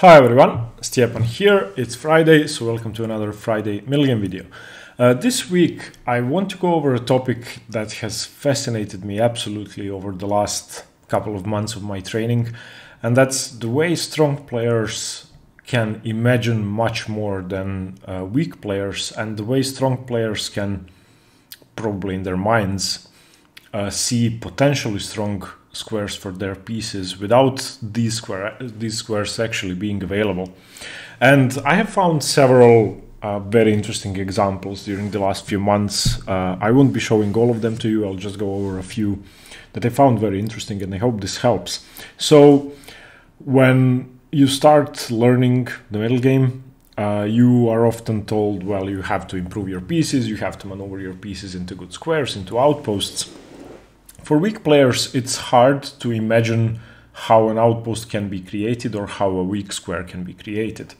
Hi everyone, Stjepan here. It's Friday, so welcome to another Friday Million video. Uh, this week I want to go over a topic that has fascinated me absolutely over the last couple of months of my training, and that's the way strong players can imagine much more than uh, weak players, and the way strong players can, probably in their minds, uh, see potentially strong squares for their pieces without these, square, these squares actually being available. And I have found several uh, very interesting examples during the last few months. Uh, I won't be showing all of them to you, I'll just go over a few that I found very interesting and I hope this helps. So, when you start learning the middle game, uh, you are often told, well, you have to improve your pieces, you have to maneuver your pieces into good squares, into outposts. For weak players, it's hard to imagine how an outpost can be created or how a weak square can be created.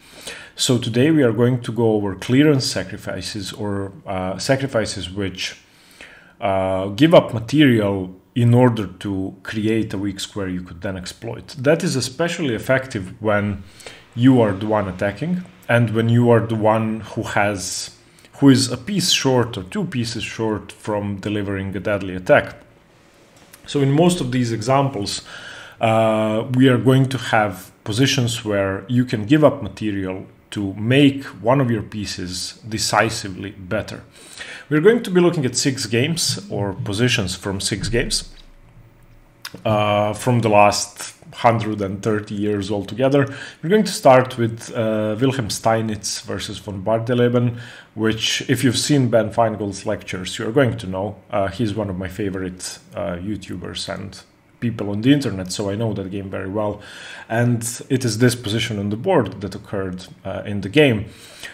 So today we are going to go over clearance sacrifices or uh, sacrifices which uh, give up material in order to create a weak square you could then exploit. That is especially effective when you are the one attacking and when you are the one who has who is a piece short or two pieces short from delivering a deadly attack. So in most of these examples, uh, we are going to have positions where you can give up material to make one of your pieces decisively better. We're going to be looking at six games or positions from six games uh, from the last 130 years altogether. We're going to start with uh, Wilhelm Steinitz versus von Bardeleben, which, if you've seen Ben Finegold's lectures, you're going to know. Uh, he's one of my favorite uh, YouTubers and people on the internet, so I know that game very well. And it is this position on the board that occurred uh, in the game.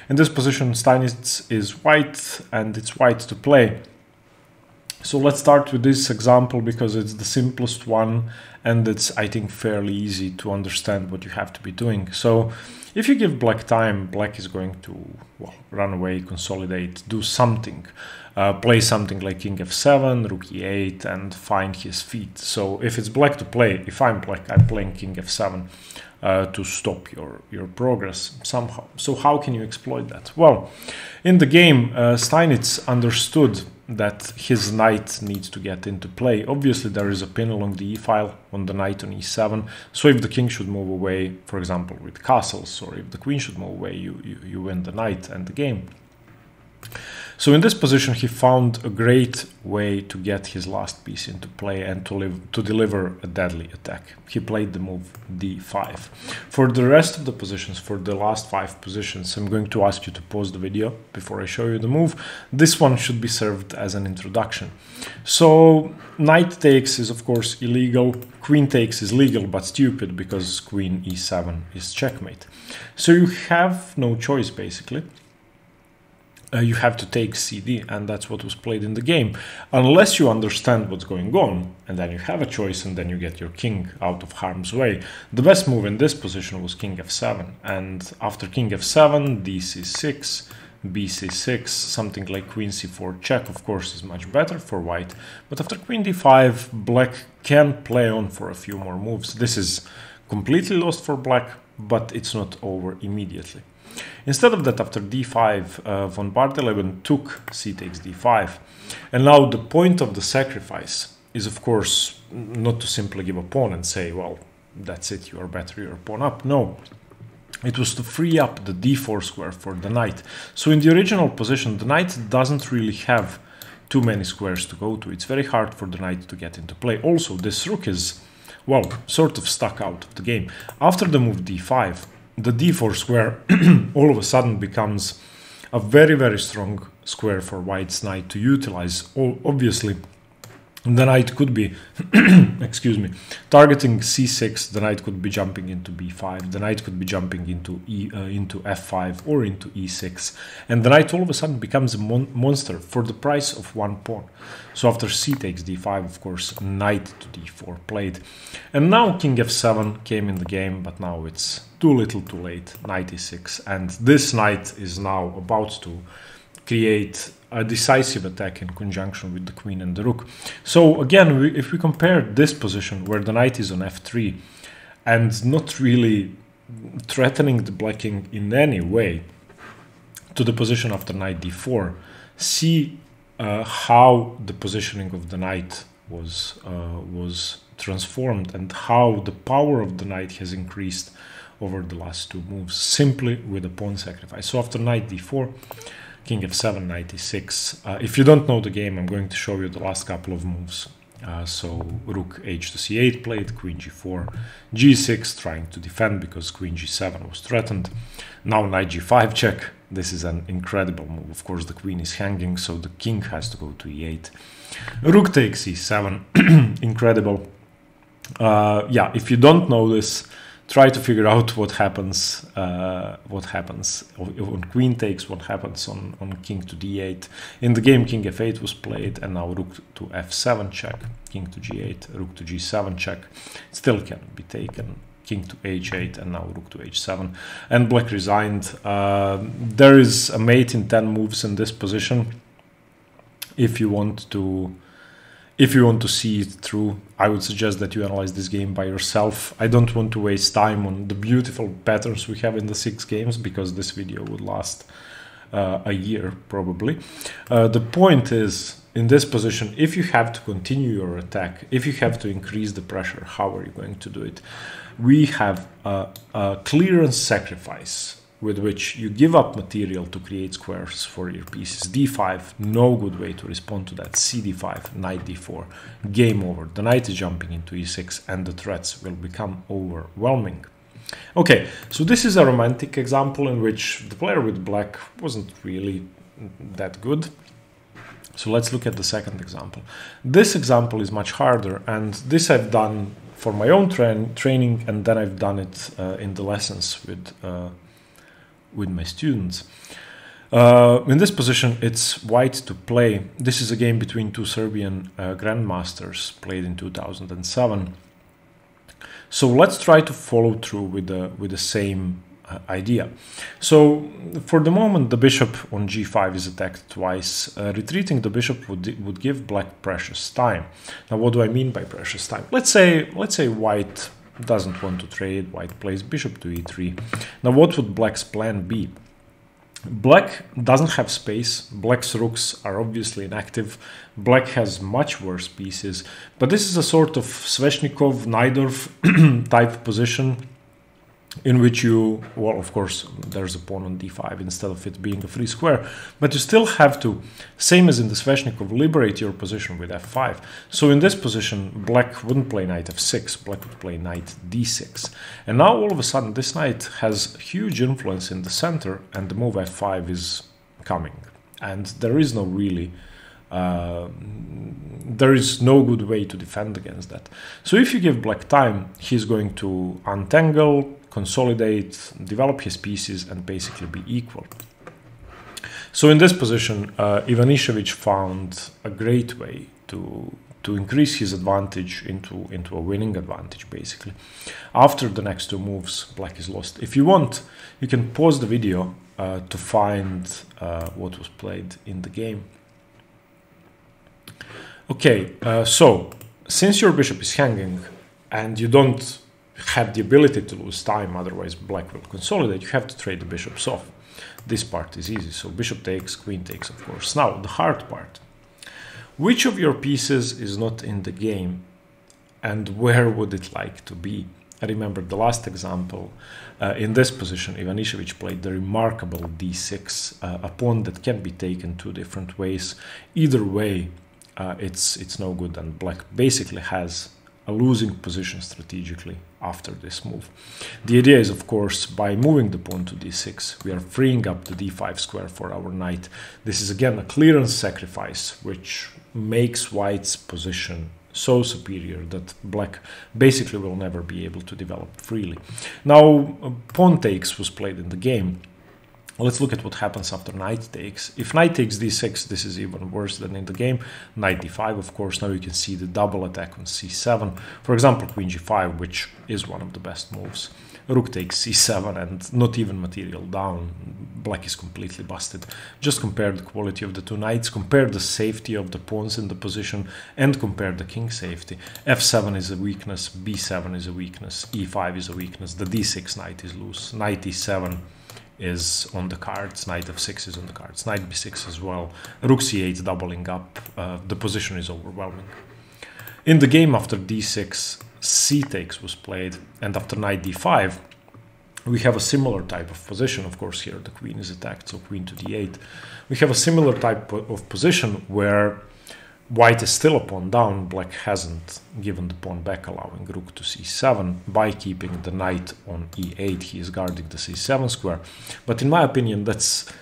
In this position, Steinitz is white, and it's white to play. So let's start with this example because it's the simplest one and it's, I think, fairly easy to understand what you have to be doing. So if you give black time, black is going to well, run away, consolidate, do something. Uh, play something like king f7, rook e8, and find his feet. So if it's black to play, if I'm black, I'm playing king f7 uh, to stop your, your progress somehow. So how can you exploit that? Well, in the game, uh, Steinitz understood that his knight needs to get into play. Obviously, there is a pin along the e file on the knight on e7. So if the king should move away, for example, with castles, or if the queen should move away, you, you, you win the knight and the game. So in this position, he found a great way to get his last piece into play and to, live, to deliver a deadly attack. He played the move d5. For the rest of the positions, for the last five positions, I'm going to ask you to pause the video before I show you the move. This one should be served as an introduction. So knight takes is of course illegal, queen takes is legal but stupid because queen e7 is checkmate. So you have no choice basically uh, you have to take CD, and that's what was played in the game. Unless you understand what's going on, and then you have a choice, and then you get your king out of harm's way. The best move in this position was king f7, and after king f7, dc6, bc6, something like queen c4 check, of course, is much better for white. But after queen d5, black can play on for a few more moves. This is completely lost for black, but it's not over immediately. Instead of that, after d5, uh, von Bardeleben took c takes d5. And now the point of the sacrifice is, of course, not to simply give a pawn and say, well, that's it, you are better, you're pawn up. No, it was to free up the d4 square for the knight. So in the original position, the knight doesn't really have too many squares to go to. It's very hard for the knight to get into play. Also, this rook is, well, sort of stuck out of the game. After the move d5, the d4 square all of a sudden becomes a very, very strong square for white's knight to utilize. Obviously, the knight could be, excuse me, targeting c6. The knight could be jumping into b5. The knight could be jumping into e uh, into f5 or into e6, and the knight all of a sudden becomes a mon monster for the price of one pawn. So after c takes d5, of course, knight to d4 played, and now king f7 came in the game, but now it's too little, too late. Knight e6, and this knight is now about to create a decisive attack in conjunction with the queen and the rook. So again, we, if we compare this position where the knight is on f3 and not really threatening the black king in any way to the position after knight d4, see uh, how the positioning of the knight was uh, was transformed and how the power of the knight has increased over the last two moves simply with a pawn sacrifice. So after knight d4, king f7, knight e6. Uh, if you don't know the game, I'm going to show you the last couple of moves. Uh, so rook h to c8 played, queen g4, g6 trying to defend because queen g7 was threatened. Now knight g5 check. This is an incredible move. Of course, the queen is hanging, so the king has to go to e8. Rook takes e7. incredible. Uh, yeah, if you don't know this, try to figure out what happens uh, what happens on queen takes what happens on, on king to d8 in the game king f8 was played and now rook to f7 check king to g8 rook to g7 check. Still can be taken king to h8 and now rook to h7 and black resigned. Uh, there is a mate in 10 moves in this position. If you want to if you want to see it through, I would suggest that you analyze this game by yourself. I don't want to waste time on the beautiful patterns we have in the six games because this video would last uh, a year probably. Uh, the point is, in this position, if you have to continue your attack, if you have to increase the pressure, how are you going to do it? We have a, a clearance sacrifice with which you give up material to create squares for your pieces. d5, no good way to respond to that. cd5, knight d4, game over. The knight is jumping into e6 and the threats will become overwhelming. Okay, so this is a romantic example in which the player with black wasn't really that good. So let's look at the second example. This example is much harder and this I've done for my own tra training and then I've done it uh, in the lessons with uh, with my students. Uh, in this position, it's white to play. This is a game between two Serbian uh, grandmasters played in 2007. So let's try to follow through with the with the same uh, idea. So for the moment, the bishop on g5 is attacked twice. Uh, retreating the bishop would would give black precious time. Now, what do I mean by precious time? Let's say let's say white doesn't want to trade, white plays bishop to e3. Now what would black's plan be? Black doesn't have space, black's rooks are obviously inactive, black has much worse pieces, but this is a sort of Sveshnikov, Najdorf type position in which you, well, of course, there's a pawn on d5 instead of it being a free square, but you still have to, same as in the Sveshnikov, liberate your position with f5. So in this position, black wouldn't play knight f6, black would play knight d6. And now all of a sudden, this knight has huge influence in the center, and the move f5 is coming. And there is no really uh, there is no good way to defend against that. So if you give black time, he's going to untangle, consolidate, develop his pieces, and basically be equal. So in this position, uh, found a great way to to increase his advantage into into a winning advantage basically. After the next two moves, black is lost. If you want, you can pause the video uh, to find uh, what was played in the game. Okay, uh, so since your bishop is hanging and you don't have the ability to lose time, otherwise black will consolidate, you have to trade the bishops off. This part is easy, so bishop takes, queen takes, of course. Now, the hard part. Which of your pieces is not in the game and where would it like to be? I remember the last example. Uh, in this position, Ivanisevic played the remarkable d6, uh, a pawn that can be taken two different ways. Either way, uh, it's it's no good, and black basically has a losing position strategically after this move. The idea is, of course, by moving the pawn to d6, we are freeing up the d5 square for our knight. This is again a clearance sacrifice, which makes white's position so superior that black basically will never be able to develop freely. Now, pawn takes was played in the game, Let's look at what happens after knight takes. If knight takes d6, this is even worse than in the game. Knight d5, of course, now you can see the double attack on c7. For example, queen g5, which is one of the best moves. Rook takes c7 and not even material down. Black is completely busted. Just compare the quality of the two knights, compare the safety of the pawns in the position, and compare the king safety. f7 is a weakness, b7 is a weakness, e5 is a weakness, the d6 knight is loose, knight e7 is on the cards, knight f6 is on the cards, knight b6 as well, rook c8 doubling up, uh, the position is overwhelming. In the game after d6, c takes was played, and after knight d5, we have a similar type of position. Of course, here the queen is attacked, so queen to d8. We have a similar type of position where white is still a pawn down, black hasn't given the pawn back, allowing rook to c7 by keeping the knight on e8. He is guarding the c7 square. But in my opinion, that's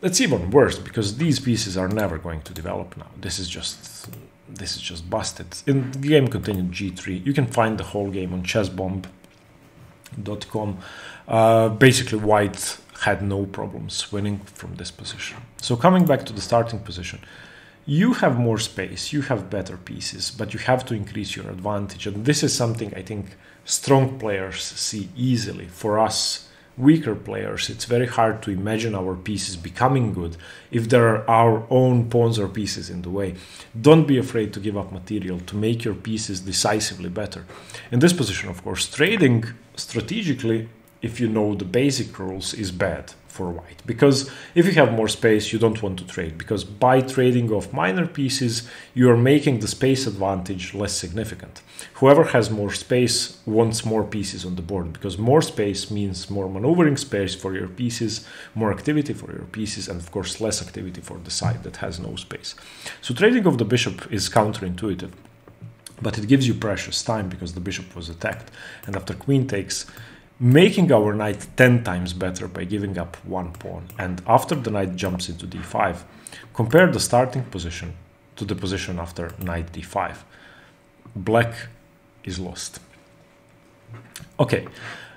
that's even worse because these pieces are never going to develop now. This is just this is just busted. In the game continued g3. You can find the whole game on chessbomb.com. Uh, basically, white had no problems winning from this position. So coming back to the starting position, you have more space, you have better pieces, but you have to increase your advantage. And this is something I think strong players see easily. For us, weaker players, it's very hard to imagine our pieces becoming good if there are our own pawns or pieces in the way. Don't be afraid to give up material to make your pieces decisively better. In this position, of course, trading strategically, if you know the basic rules, is bad for white. Because if you have more space you don't want to trade. Because by trading off minor pieces you are making the space advantage less significant. Whoever has more space wants more pieces on the board. Because more space means more maneuvering space for your pieces more activity for your pieces and of course less activity for the side that has no space. So trading of the bishop is counterintuitive but it gives you precious time because the bishop was attacked. And after queen takes making our knight 10 times better by giving up one pawn. And after the knight jumps into d5, compare the starting position to the position after knight d5. Black is lost. Okay,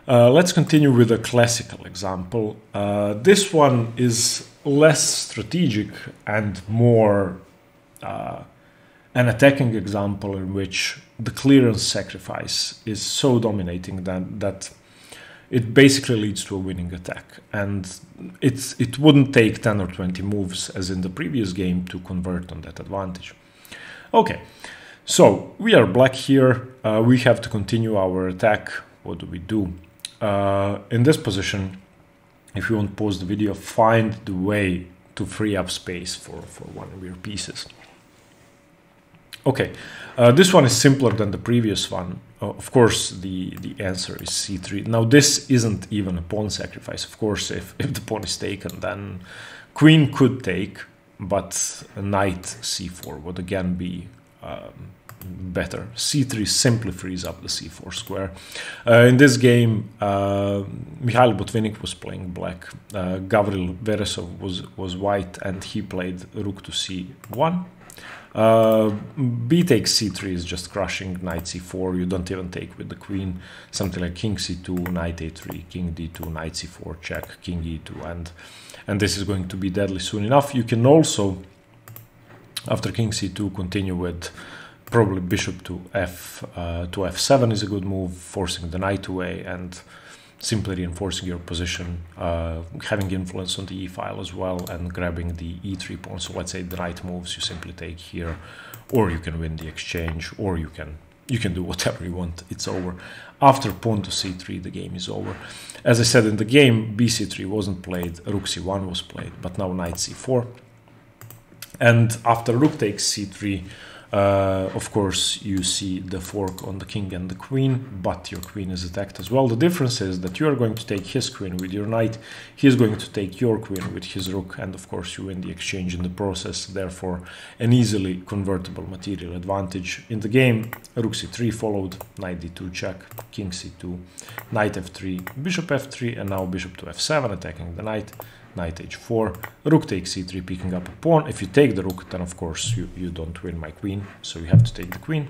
uh, let's continue with a classical example. Uh, this one is less strategic and more uh, an attacking example in which the clearance sacrifice is so dominating that, that it basically leads to a winning attack. And it's it wouldn't take 10 or 20 moves as in the previous game to convert on that advantage. Okay, so we are black here. Uh, we have to continue our attack. What do we do? Uh, in this position, if you want to pause the video, find the way to free up space for, for one of your pieces. Okay, uh, this one is simpler than the previous one. Uh, of course, the, the answer is c3. Now, this isn't even a pawn sacrifice. Of course, if, if the pawn is taken, then queen could take, but knight c4 would again be um, better. c3 simply frees up the c4 square. Uh, in this game, uh, Mikhail Botvinnik was playing black. Uh, Gavril Veresov was, was white, and he played rook to c1 uh, b takes c3 is just crushing knight c4. You don't even take with the queen. Something like king c2, knight a3, king d2, knight c4, check, king e2, and and this is going to be deadly soon enough. You can also, after king c2, continue with probably bishop to f uh, to f7 is a good move, forcing the knight away and simply reinforcing your position, uh, having influence on the e file as well, and grabbing the e3 pawn. So let's say the knight moves, you simply take here, or you can win the exchange, or you can you can do whatever you want. It's over. After pawn to c3, the game is over. As I said in the game, bc3 wasn't played, rook c1 was played, but now knight c4. And after rook takes c3, uh, of course, you see the fork on the king and the queen, but your queen is attacked as well. The difference is that you are going to take his queen with your knight, he is going to take your queen with his rook, and of course you win the exchange in the process, therefore an easily convertible material advantage. In the game, rook c3 followed, knight d2 check, king c2, knight f3, bishop f3, and now bishop to f7 attacking the knight knight h4, rook takes c3, picking up a pawn. If you take the rook, then of course you, you don't win my queen, so you have to take the queen.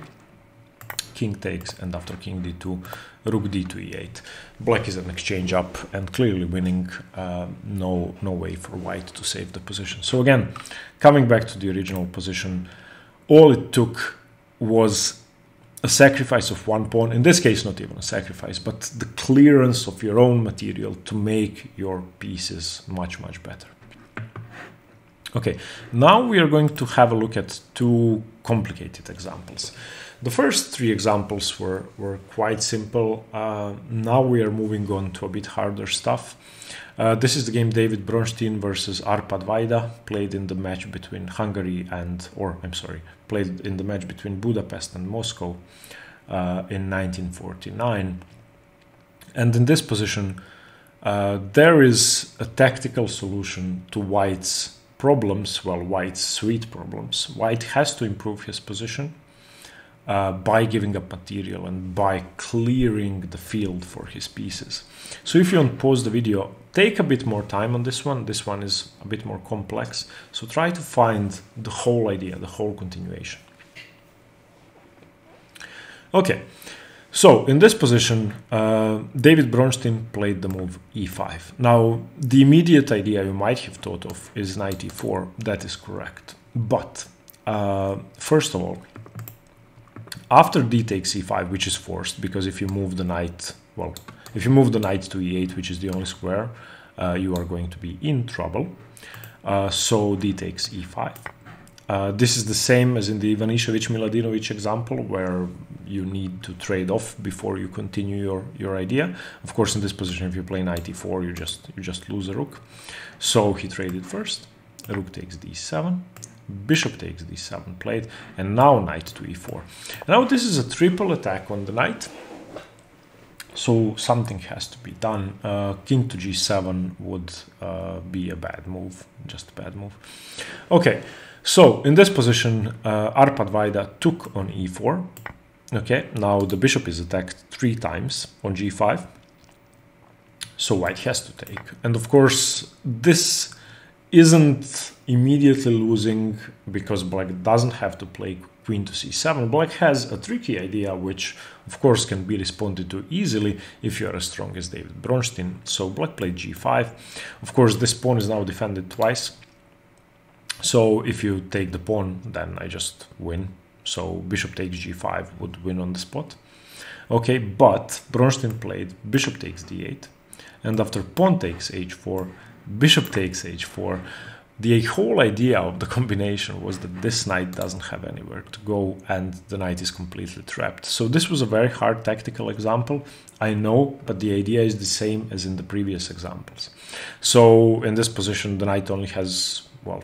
King takes, and after king d2, rook d2 e8. Black is an exchange up and clearly winning. Uh, no, no way for white to save the position. So again, coming back to the original position, all it took was a sacrifice of one pawn, in this case not even a sacrifice, but the clearance of your own material to make your pieces much, much better. Okay, now we are going to have a look at two complicated examples. The first three examples were, were quite simple. Uh, now we are moving on to a bit harder stuff. Uh, this is the game David Bronstein versus Arpad Vajda, played in the match between Hungary and, or I'm sorry, played in the match between Budapest and Moscow uh, in 1949. And in this position, uh, there is a tactical solution to White's problems, well, White's sweet problems. White has to improve his position uh, by giving up material and by clearing the field for his pieces. So if you pause the video, take a bit more time on this one. This one is a bit more complex. So try to find the whole idea, the whole continuation. Okay, so in this position, uh, David Bronstein played the move e5. Now, the immediate idea you might have thought of is knight e4. That is correct. But uh, first of all, after d takes e5, which is forced, because if you move the knight, well, if you move the knight to e8, which is the only square, uh, you are going to be in trouble. Uh, so d takes e5. Uh, this is the same as in the Ivanišević-Miladinovic example, where you need to trade off before you continue your, your idea. Of course, in this position, if you play knight e4, you just you just lose a rook. So he traded first. Rook takes d7 bishop takes d7 played, and now knight to e4. Now this is a triple attack on the knight, so something has to be done. Uh, king to g7 would uh, be a bad move, just a bad move. Okay, so in this position, uh, Arpad Vajda took on e4. Okay, now the bishop is attacked three times on g5. So white has to take. And of course, this isn't immediately losing because black doesn't have to play queen to c7. Black has a tricky idea which of course can be responded to easily if you are as strong as David Bronstein. So black played g5. Of course this pawn is now defended twice. So if you take the pawn then I just win. So bishop takes g5 would win on the spot. Okay, but Bronstein played bishop takes d8 and after pawn takes h4 bishop takes h4 the whole idea of the combination was that this knight doesn't have anywhere to go and the knight is completely trapped. So this was a very hard tactical example, I know, but the idea is the same as in the previous examples. So in this position, the knight only has, well,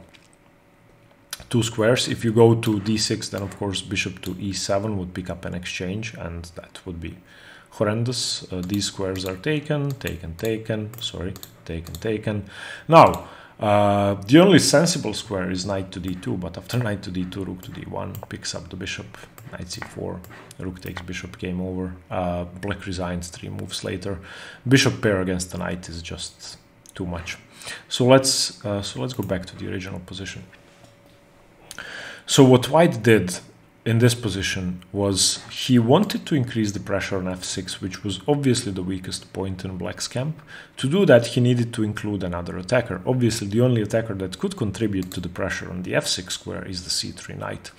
two squares. If you go to d6, then of course bishop to e7 would pick up an exchange and that would be horrendous. Uh, these squares are taken, taken, taken, sorry, taken, taken. Now, uh, the only sensible square is knight to d2, but after knight to d2, rook to d1 picks up the bishop, knight c4, rook takes bishop, game over. Uh, black resigns three moves later. Bishop pair against the knight is just too much. So let's uh, so let's go back to the original position. So what white did in this position was he wanted to increase the pressure on f6, which was obviously the weakest point in black's camp. To do that, he needed to include another attacker. Obviously, the only attacker that could contribute to the pressure on the f6 square is the c3 knight.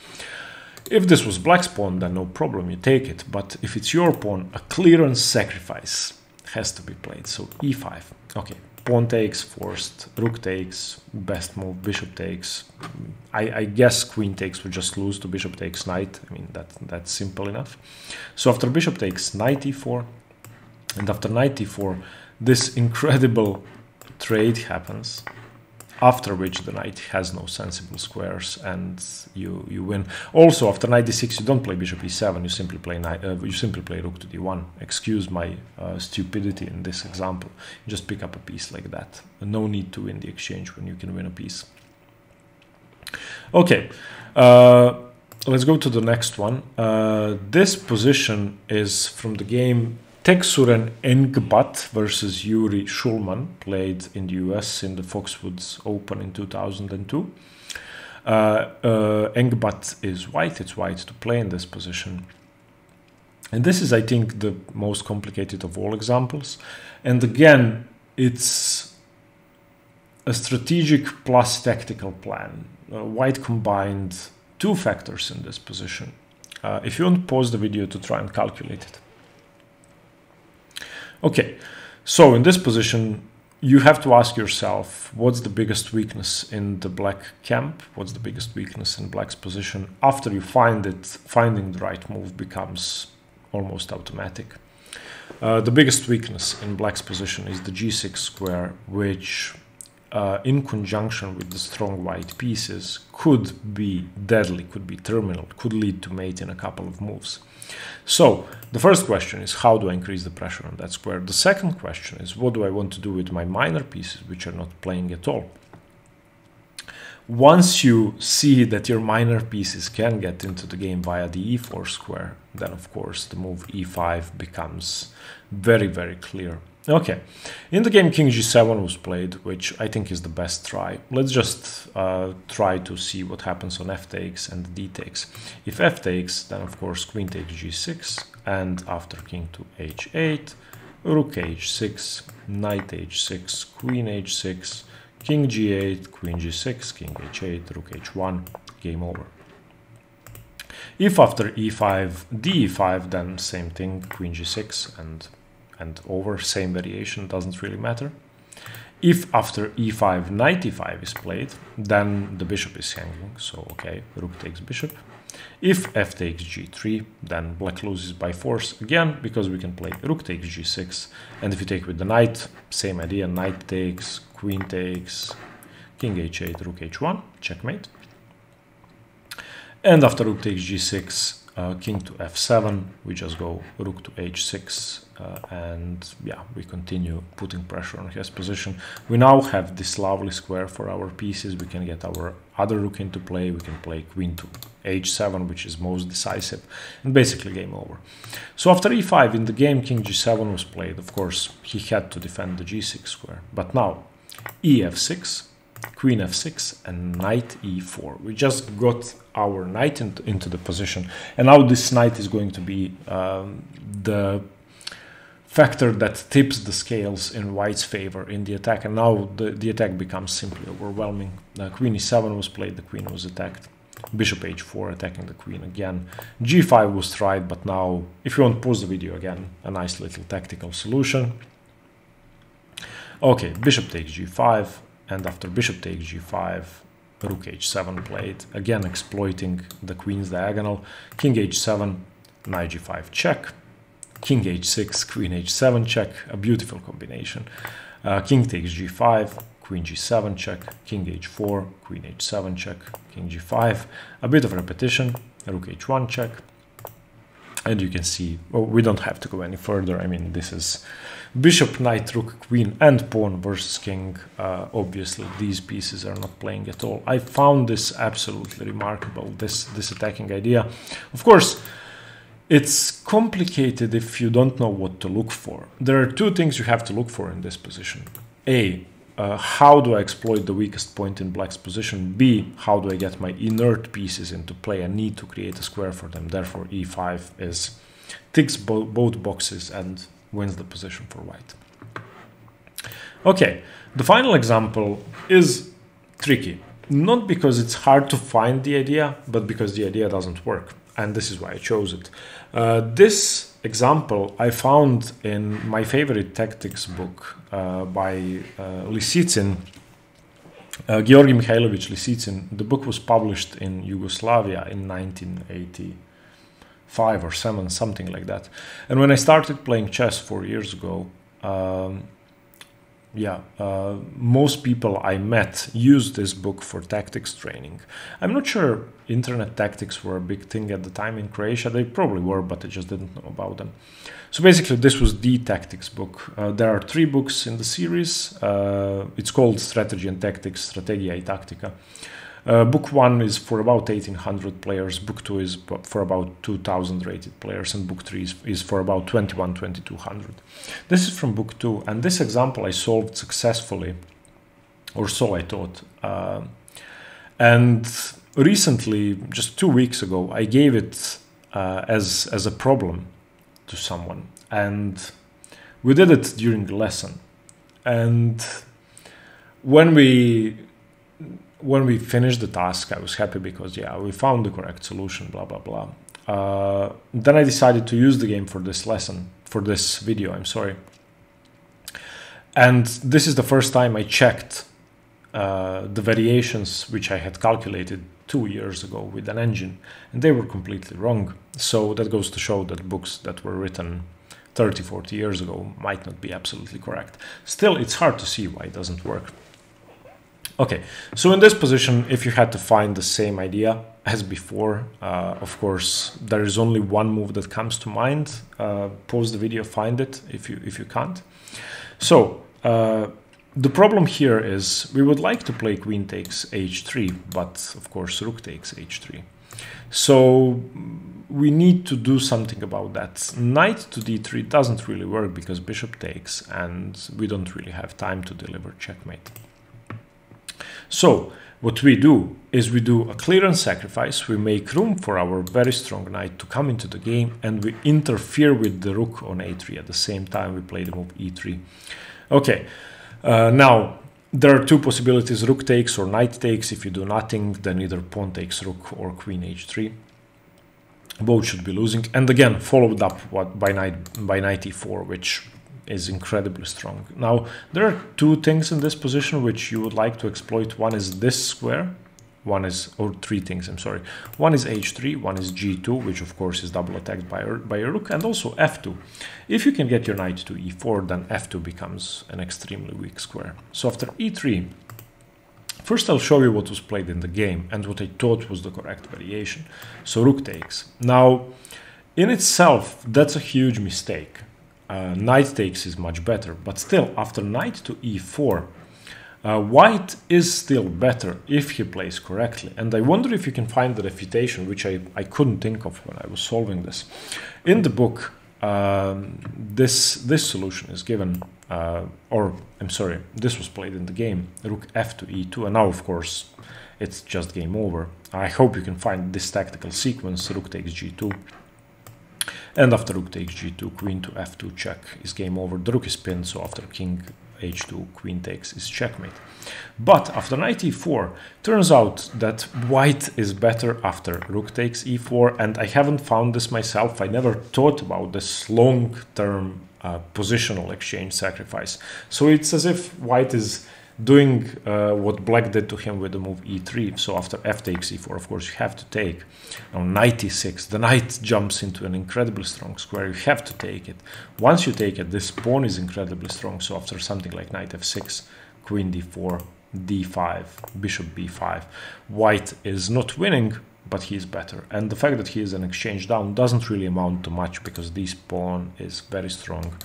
If this was black's pawn, then no problem, you take it. But if it's your pawn, a clearance sacrifice has to be played. So e5. Okay, pawn takes, forced, rook takes, best move, bishop takes. I, I, guess queen takes would just lose to bishop takes knight. I mean, that that's simple enough. So after bishop takes knight e4, and after knight e4, this incredible trade happens after which the knight has no sensible squares and you you win. Also, after knight d6, you don't play bishop e7. You simply play knight, uh, you simply play rook to d1. Excuse my uh, stupidity in this example. Just pick up a piece like that. No need to win the exchange when you can win a piece. Okay, uh, let's go to the next one. Uh, this position is from the game Tegshsuren Enkhbat versus Yuri Shulman played in the US in the Foxwoods Open in 2002. Uh, uh, Enkhbat is white, it's white to play in this position. And this is, I think, the most complicated of all examples. And again, it's a strategic plus tactical plan. Uh, white combined two factors in this position. Uh, if you want, pause the video to try and calculate it. Okay, so in this position, you have to ask yourself what's the biggest weakness in the black camp? What's the biggest weakness in black's position after you find it finding the right move becomes almost automatic? Uh, the biggest weakness in black's position is the g6 square which uh, in conjunction with the strong white pieces could be deadly could be terminal could lead to mate in a couple of moves so the first question is how do I increase the pressure on that square? The second question is what do I want to do with my minor pieces which are not playing at all? Once you see that your minor pieces can get into the game via the e4 square, then of course the move e5 becomes very, very clear. Okay, in the game King G7 was played, which I think is the best try. Let's just uh, try to see what happens on f takes and d takes. If f takes, then of course queen takes G6, and after king to H8, rook H6, knight H6, queen H6, king G8, queen G6, king H8, rook H1, game over. If after E5, D5, then same thing, queen G6 and and over, same variation, doesn't really matter. If after e5 knight e5 is played, then the bishop is hanging, so okay, rook takes bishop. If f takes g3, then black loses by force again, because we can play rook takes g6, and if you take with the knight, same idea, knight takes, queen takes, king h8, rook h1, checkmate. And after rook takes g6, uh, king to f7, we just go rook to h6, uh, and yeah, we continue putting pressure on his position. We now have this lovely square for our pieces. We can get our other rook into play. We can play queen to h7, which is most decisive, and basically game over. So after e5 in the game, king g7 was played. Of course, he had to defend the g6 square. But now, ef6, queen f6 and knight e4 we just got our knight into, into the position. And now this knight is going to be um, the factor that tips the scales in white's favor in the attack. And now the, the attack becomes simply overwhelming. Uh, queen e7 was played the queen was attacked. Bishop h4 attacking the queen again. G5 was tried but now if you want to pause the video again. A nice little tactical solution. Okay bishop takes g5 and after bishop takes g5 rook h7 played again exploiting the queen's diagonal. King h7 knight g5 check. King h6 queen h7 check. A beautiful combination. Uh, king takes g5 queen g7 check. King h4 queen h7 check. King g5 a bit of repetition. Rook h1 check. And you can see well, we don't have to go any further. I mean this is bishop knight rook queen and pawn versus king uh, obviously these pieces are not playing at all i found this absolutely remarkable this this attacking idea of course it's complicated if you don't know what to look for there are two things you have to look for in this position a uh, how do I exploit the weakest point in black's position? B, how do I get my inert pieces into play? I need to create a square for them. Therefore, e5 is ticks bo both boxes and wins the position for white. Okay, the final example is tricky. Not because it's hard to find the idea, but because the idea doesn't work. And this is why I chose it. Uh, this example I found in my favorite tactics book uh, by uh, Lisitsyn, uh, Georgi Mikhailovich Lisitsyn. The book was published in Yugoslavia in 1985 or 7, something like that. And when I started playing chess four years ago, um, yeah, uh, most people I met used this book for tactics training. I'm not sure internet tactics were a big thing at the time in Croatia. They probably were, but I just didn't know about them. So basically, this was the tactics book. Uh, there are three books in the series. Uh, it's called Strategy and Tactics, Strategia y Tactica. Uh, book one is for about 1800 players, book two is for about 2000 rated players, and book three is, is for about 21 2200. This is from book two, and this example I solved successfully, or so I thought. Uh, and recently, just two weeks ago, I gave it uh, as, as a problem to someone, and we did it during the lesson. And when we when we finished the task, I was happy because, yeah, we found the correct solution, blah, blah, blah. uh, then I decided to use the game for this lesson, for this video, I'm sorry. And this is the first time I checked uh, the variations which I had calculated two years ago with an engine, and they were completely wrong. So that goes to show that books that were written 30, 40 years ago might not be absolutely correct. Still, it's hard to see why it doesn't work. Okay, so in this position, if you had to find the same idea as before, uh, of course, there is only one move that comes to mind. Uh, pause the video, find it if you if you can't. So uh, the problem here is we would like to play queen takes h3, but of course rook takes h3. So we need to do something about that. Knight to d3 doesn't really work because bishop takes and we don't really have time to deliver checkmate. So what we do is we do a clearance sacrifice, we make room for our very strong knight to come into the game and we interfere with the rook on a3 at the same time we play the move e3. Okay, uh, now there are two possibilities, rook takes or knight takes. If you do nothing, then either pawn takes rook or queen h3. Both should be losing. And again, followed up what, by knight by knight e4, which is incredibly strong. Now, there are two things in this position which you would like to exploit. One is this square, one is, or three things, I'm sorry. One is h3, one is g2, which of course is double attacked by, by a rook, and also f2. If you can get your knight to e4, then f2 becomes an extremely weak square. So after e3, First, I'll show you what was played in the game and what I thought was the correct variation. So rook takes. Now, in itself, that's a huge mistake uh, knight takes is much better. But still, after knight to e4, uh, white is still better if he plays correctly. And I wonder if you can find the refutation, which I, I couldn't think of when I was solving this. In the book, um, this, this solution is given, uh, or I'm sorry, this was played in the game, rook f to e2, and now of course it's just game over. I hope you can find this tactical sequence, rook takes g2, and after rook takes g2, queen to f2 check is game over. The rook is pinned, so after king h2, queen takes is checkmate. But after knight e4, turns out that white is better after rook takes e4, and I haven't found this myself. I never thought about this long-term uh, positional exchange sacrifice. So it's as if white is doing uh, what black did to him with the move e3. So after f takes e4, of course, you have to take. Now knight e6, the knight jumps into an incredibly strong square. You have to take it. Once you take it, this pawn is incredibly strong. So after something like knight f6, queen d4, d5, bishop b5, white is not winning, but he is better. And the fact that he is an exchange down doesn't really amount to much because this pawn is very strong.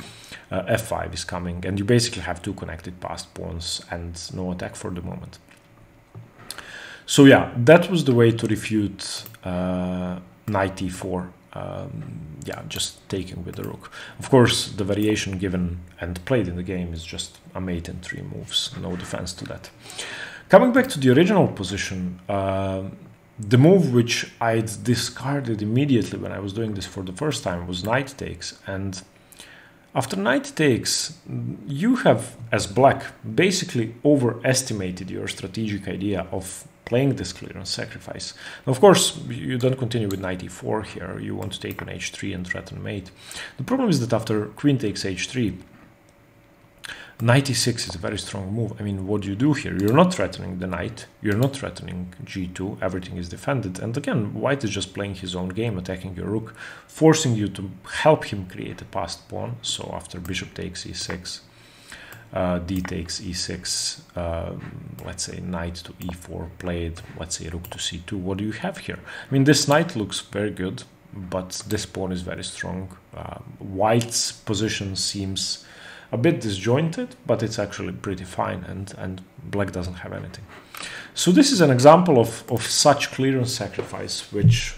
Uh, f5 is coming, and you basically have two connected passed pawns and no attack for the moment. So yeah, that was the way to refute uh, knight e4. Um, yeah, just taking with the rook. Of course, the variation given and played in the game is just a mate and three moves. No defense to that. Coming back to the original position, uh, the move which I discarded immediately when I was doing this for the first time was knight takes. And after knight takes, you have, as black, basically overestimated your strategic idea of playing this clearance sacrifice. Now, of course, you don't continue with knight e4 here. You want to take on h3 and threaten mate. The problem is that after queen takes h3, 96 is a very strong move. I mean, what do you do here? You're not threatening the knight. You're not threatening g2. Everything is defended. And again, white is just playing his own game, attacking your rook, forcing you to help him create a passed pawn. So after bishop takes e6, uh, d takes e6, uh, let's say knight to e4 played, let's say rook to c2. What do you have here? I mean, this knight looks very good, but this pawn is very strong. Uh, white's position seems a bit disjointed, but it's actually pretty fine and, and black doesn't have anything. So this is an example of, of such clearance sacrifice, which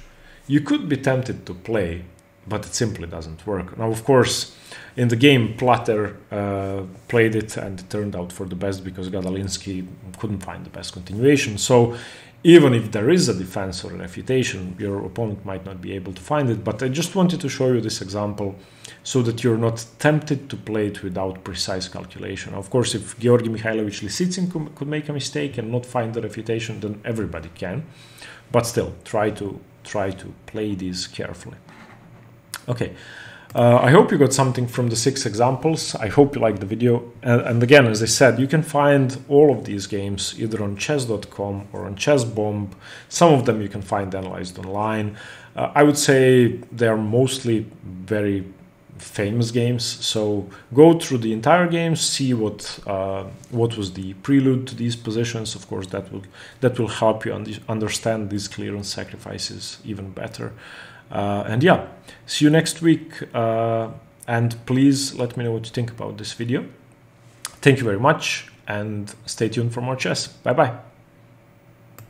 you could be tempted to play, but it simply doesn't work. Now, of course, in the game, Platter uh, played it and it turned out for the best because Gadalinsky couldn't find the best continuation. So even if there is a defense or a refutation, your opponent might not be able to find it. But I just wanted to show you this example so that you're not tempted to play it without precise calculation. Of course, if Georgi Mikhailovich Lisitsyn could make a mistake and not find the refutation, then everybody can. But still, try to try to play these carefully. Okay. Uh, I hope you got something from the six examples. I hope you liked the video. And, and, again, as I said, you can find all of these games either on chess.com or on ChessBomb. Some of them you can find analyzed online. Uh, I would say they're mostly very famous games. So go through the entire game, see what uh, what was the prelude to these positions. Of course, that will that will help you un- understand these clearance sacrifices even better. Uh, and yeah, see you next week. Uh, and please let me know what you think about this video. Thank you very much and stay tuned for more chess. Bye bye.